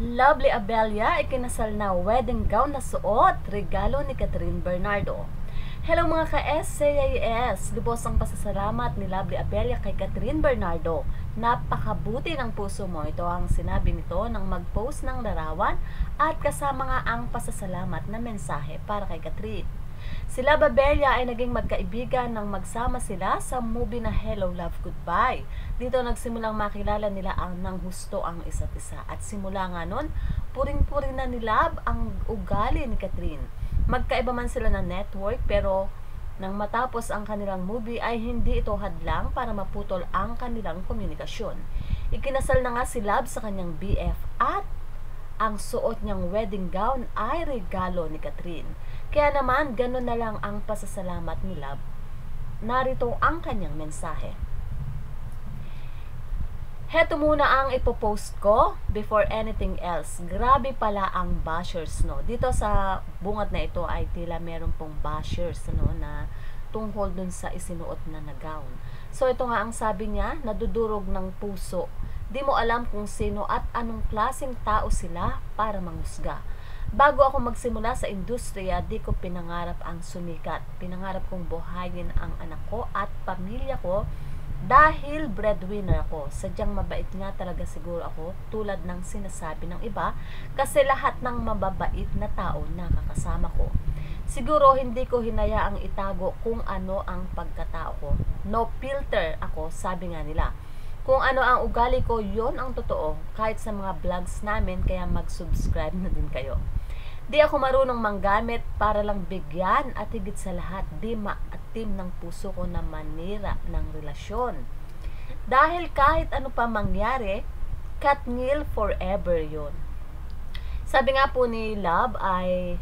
Lovely Abelia, ikinasal na wedding gown na suot, regalo ni Catherine Bernardo. Hello mga ka-SCIS! Lubos ang pasasalamat ni Lovely Abelia kay Catherine Bernardo. Napakabuti ng puso mo. Ito ang sinabi nito nang mag-post ng larawan at kasama nga ang pasasalamat na mensahe para kay Catherine. Sila Babelia ay naging magkaibigan nang magsama sila sa movie na Hello Love Goodbye. Dito nagsimulang makilala nila ang nang husto ang isa't isa. At simula nga nun, puring-puring na ni Love ang ugali ni Catherine. Magkaiba man sila ng network pero nang matapos ang kanilang movie ay hindi ito hadlang para maputol ang kanilang komunikasyon. Ikinasal na nga si Love sa kanyang BF at ang suot niyang wedding gown ay regalo ni Catherine. Kaya naman, ganun na lang ang pasasalamat ni Love. Narito ang kanyang mensahe. Heto muna ang ipopost ko before anything else. Grabe pala ang bashers, no? Dito sa bungat na ito ay tila meron pong bashers, no? Na tungkol dun sa isinuot na na gown. So, ito nga ang sabi niya, nadudurog ng puso Di mo alam kung sino at anong klaseng tao sila para manghusga. Bago ako magsimula sa industriya, di ko pinangarap ang sumikat. Pinangarap kong buhayin ang anak ko at pamilya ko dahil breadwinner ako. Sadyang mabait nga talaga siguro ako tulad ng sinasabi ng iba kasi lahat ng mababait na tao nakakasama ko. Siguro hindi ko hinayaang itago kung ano ang pagkatao ko. No filter ako, sabi nga nila. Kung ano ang ugali ko, yon ang totoo. Kahit sa mga vlogs namin, kaya mag-subscribe na din kayo. Di ako marunong manggamit para lang bigyan at higit sa lahat, di maatim ng puso ko na manira ng relasyon. Dahil kahit ano pa mangyari, Katnil forever yon. Sabi nga po ni Love ay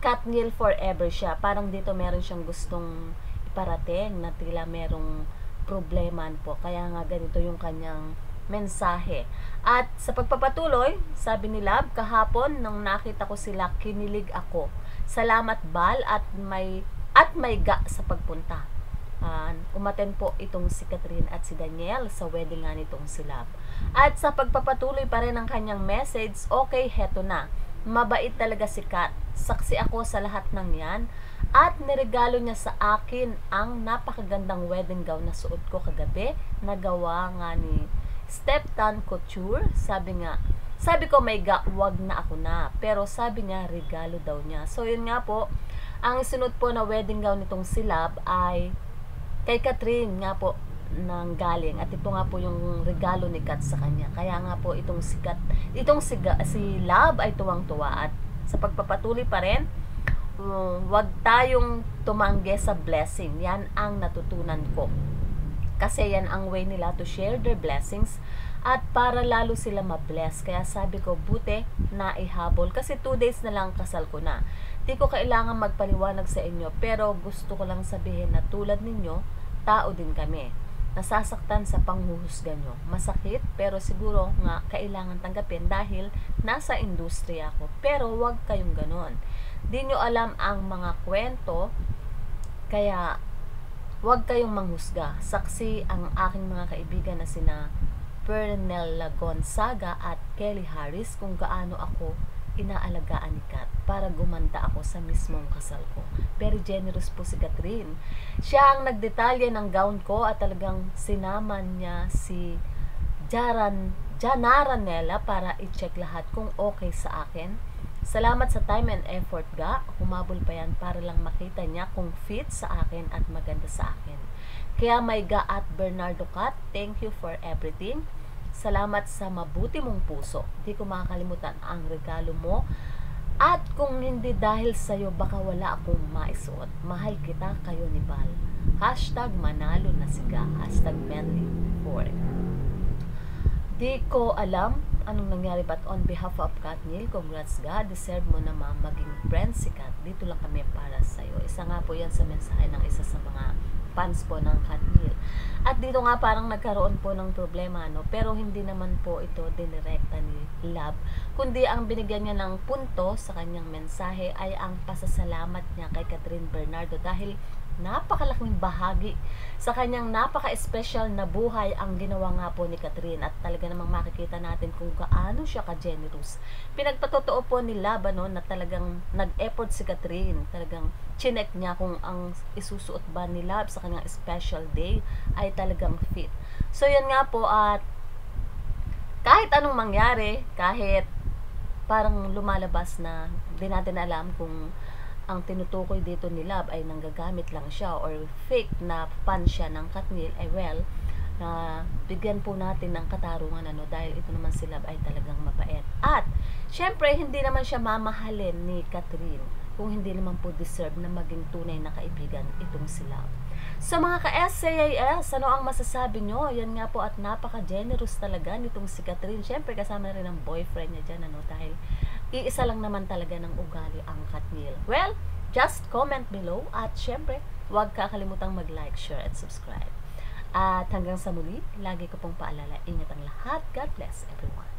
Katnil forever siya. Parang dito meron siyang gustong iparating na tila merong problema po. Kaya nga ganito yung kanyang mensahe. At sa pagpapatuloy, sabi ni Lab, kahapon nang nakita ko sila, kinilig ako. Salamat Bal at may at may ga sa pagpunta. Uh, umaten po itong si Catherine at si Daniel sa wedding nga nitong si Lab. At sa pagpapatuloy pa rin ng kanyang message, okay, heto na. Mabait talaga si Kat. Saksi ako sa lahat ng yan at niregalo niya sa akin ang napakagandang wedding gown na suot ko kagabi. Nagawa nga ni Steptan Couture. Sabi nga, sabi ko may ga, wag na ako na. Pero sabi niya, regalo daw niya. So yun nga po, ang sunod po na wedding gown nitong silab ay kay Catherine nga po nang galing at ito nga po yung regalo ni Kat sa kanya. Kaya nga po itong sikat, itong si, si Love ay tuwang-tuwa at sa pagpapatuloy pa rin uh, wag tayong tumanggi sa blessing. Yan ang natutunan ko. Kasi yan ang way nila to share their blessings at para lalo sila mabless. Kaya sabi ko, buti na ihabol. Kasi 2 days na lang kasal ko na. Di ko kailangan magpaliwanag sa inyo, pero gusto ko lang sabihin na tulad ninyo, tao din kami. Nasasaktan sa panghuhusga nyo. Masakit, pero siguro nga kailangan tanggapin dahil nasa industriya ako. Pero wag kayong ganon di nyo alam ang mga kwento, kaya huwag kayong manghusga. Saksi ang aking mga kaibigan na sina Pernella Gonzaga at Kelly Harris kung gaano ako inaalagaan ni Kat para gumanda ako sa mismong kasal ko. Very generous po si Catherine. Siya ang nagdetalye ng gown ko at talagang sinaman niya si Jaran Janara Nella para i-check lahat kung okay sa akin Salamat sa time and effort ga. Humabol pa yan para lang makita niya kung fit sa akin at maganda sa akin. Kaya may ga at Bernardo Cat, thank you for everything. Salamat sa mabuti mong puso. Di ko makakalimutan ang regalo mo. At kung hindi dahil sa'yo, baka wala akong maisuot. Mahal kita, kayo ni Val. Hashtag manalo na siga. Hashtag Menly 4. Di ko alam anong nangyari but on behalf of Katnil, congrats God, deserve mo na maging friend si Kat. Dito lang kami para sa iyo. Isa nga po yan sa mensahe ng isa sa mga fans po ng Katnil. At dito nga parang nagkaroon po ng problema, no? Pero hindi naman po ito dinirekta ni Love. Kundi ang binigyan niya ng punto sa kanyang mensahe ay ang pasasalamat niya kay Catherine Bernardo dahil napakalaking bahagi sa kanyang napaka-special na buhay ang ginawa nga po ni Catherine at talaga namang makikita natin kung gaano siya ka-generous. Pinagpatotoo po ni Labano na talagang nag-effort si Catherine. Talagang chinek niya kung ang isusuot ba ni Lab sa kanyang special day ay talagang fit. So yan nga po at kahit anong mangyari, kahit parang lumalabas na di natin alam kung ang tinutukoy dito ni Love ay nanggagamit lang siya or fake na fan siya ng Katnil, ay well, na bigyan po natin ng katarungan ano dahil ito naman si Love ay talagang mabait. At syempre hindi naman siya mamahalin ni Catherine kung hindi naman po deserve na maging tunay na kaibigan itong si Love. Sa mga ka-SAAS, ano ang masasabi nyo? Yan nga po at napaka-generous talaga nitong si Catherine. Syempre kasama na rin ang boyfriend niya dyan ano dahil iisa lang naman talaga ng ugali ang Katnil. Well, just comment below at syempre, huwag kakalimutang mag-like, share, and subscribe. At hanggang sa muli, lagi ko pong paalala, ingat ang lahat. God bless everyone.